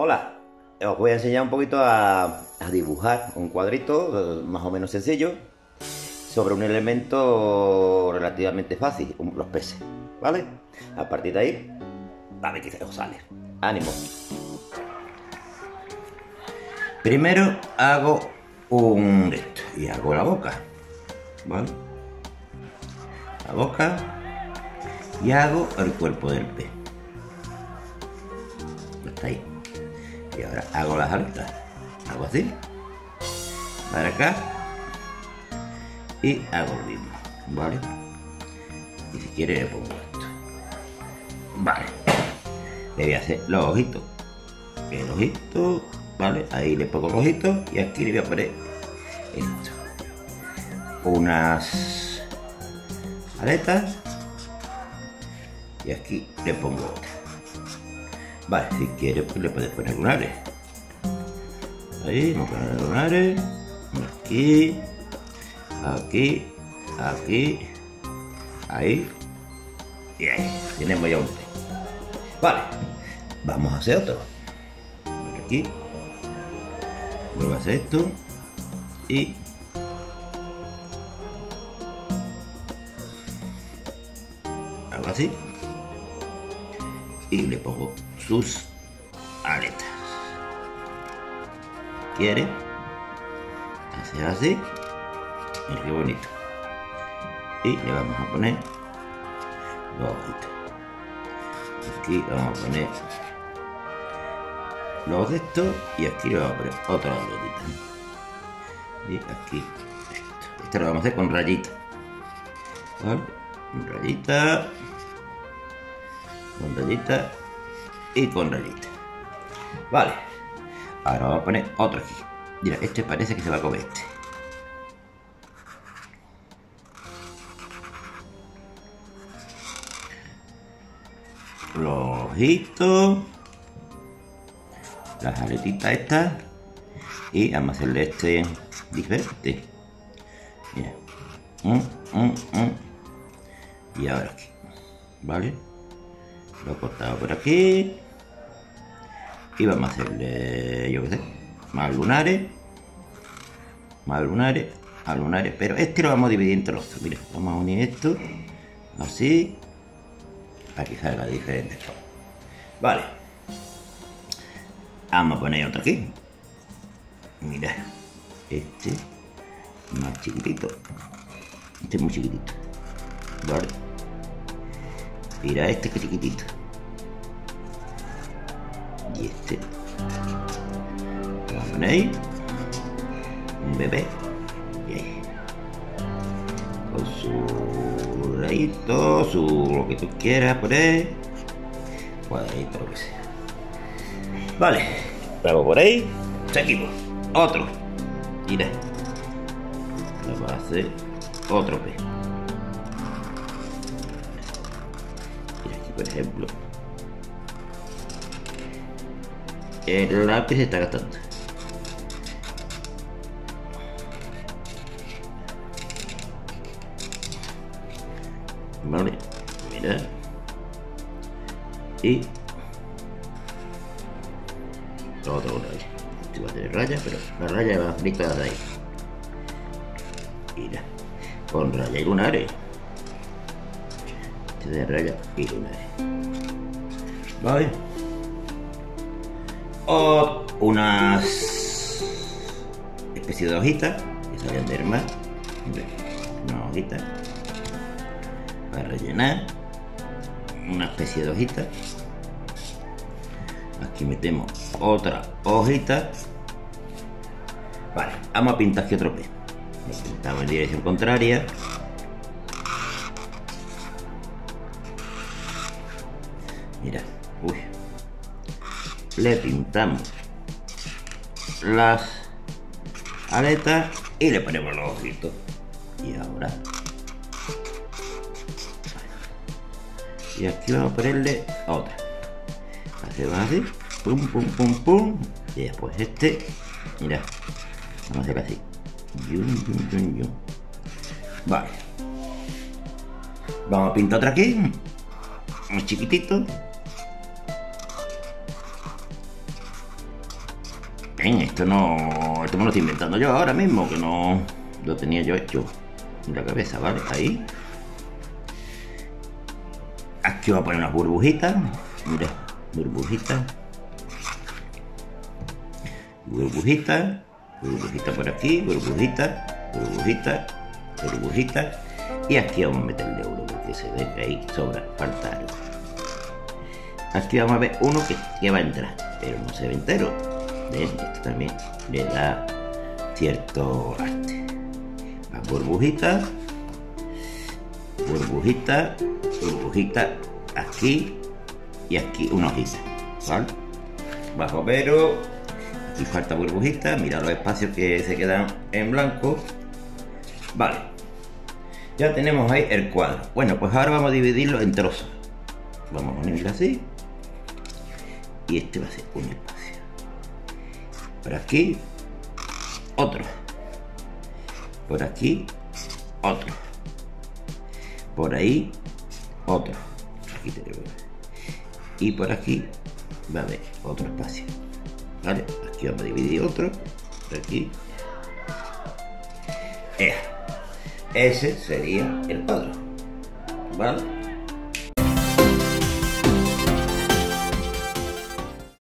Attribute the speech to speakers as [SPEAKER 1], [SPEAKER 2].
[SPEAKER 1] Hola, os voy a enseñar un poquito a, dibujar un cuadrito eh, más o menos sencillo sobre un elemento relativamente fácil, los peces, ¿vale? A partir de ahí, a ver qué os sale. Ánimo. Primero hago un esto y hago la boca, ¿vale? La boca y hago el cuerpo del pez. Está ahí. Y ahora hago las aletas. Hago así. Para acá. Y hago lo mismo. ¿Vale? Y si quiere le pongo esto. Vale. Le voy a hacer los ojitos. El ojito. ¿Vale? Ahí le pongo el ojito. Y aquí le voy a poner esto. Unas aletas. Y aquí le pongo otra. Vale, si quieres pues le puedes poner lunares. Ahí, vamos a poner lunares. Aquí, aquí, aquí, ahí y ahí. Tenemos ya un pez. Vale, vamos a hacer otro. Aquí. Vuelvo a hacer esto. Y hago así y le pongo sus aletas. ¿Quiere? Hace así. Mira qué bonito. Y le vamos a poner los ojitos. Aquí vamos a poner los de estos y aquí le vamos a poner otra ojetita. Y aquí esto. Esto lo vamos a hacer con rayita. ¿Vale? Rayita con rayita y con rayita. Vale. Ahora vamos a poner otro aquí. Mira, este parece que se va a comer este. Los ojitos. Las aletitas estas. Y vamos a hacerle este diferente. Mira. Mm, mm, mm. Y ahora aquí. ¿Vale? Lo he cortado por aquí. Y vamos a hacerle, yo qué sé, más lunares. Más lunares, más lunares. Pero este lo vamos a dividir entre los dos. Mira, vamos a unir esto así. Para que salga diferente. Vale. Vamos a poner otro aquí. Mira, este más chiquitito. Este es muy chiquitito. Vale. Mira este chiquitito. Y este. Lo ahí. Un bebé. Con su rayito, su lo que tú quieras poner. Cuadradito, lo que sea. Vale. Vamos por ahí. Seguimos. Otro. Mira. Vamos a hacer otro pez. Por ejemplo. El lápiz se está gastando. Vale, mira. Y otro una vez. Este va a tener raya, pero la raya va lista de ahí. Mira, con raya y lunares. De raya y lunares. Vale. O unas especie de hojitas que salen del mar. Una hojita para rellenar. Una especie de hojita. Aquí metemos otra hojita. Vale, vamos a pintar aquí otro pez. Pintamos en dirección contraria. Mira, uy. Le pintamos las aletas y le ponemos los ojitos. Y ahora. Y aquí vamos a ponerle otra. Hacemos así. Pum, pum, pum, pum. Y después este. Mira. Vamos a hacer así. Yum, yum, yum, yum. Vale. Vamos a pintar otra aquí. Un chiquitito. Esto no. Esto me lo estoy inventando yo ahora mismo, que no lo tenía yo hecho en la cabeza, ¿vale? Ahí. Aquí voy a poner unas burbujitas. Mira, burbujitas. Burbujitas. Burbujitas por aquí, burbujitas, burbujitas, burbujitas. Y aquí vamos a meterle uno porque se ve que ahí sobra, falta algo. Aquí vamos a ver uno que, va a entrar, pero no se ve entero. Esto también le da cierto arte. Las burbujitas, burbujitas, burbujitas aquí y aquí una hojita. ¿Vale? Bajo pero aquí falta burbujita, mira los espacios que se quedan en blanco. Vale, ya tenemos ahí el cuadro. Bueno, pues ahora vamos a dividirlo en trozos. Vamos a ponerlo así. Y este va a ser un espacio. Por aquí, otro. Por aquí, otro. Por ahí, otro. Aquí tenemos. Y por aquí va a haber otro espacio. ¿Vale? Aquí vamos a dividir otro. Por aquí. Ese sería el cuadro. ¿Vale?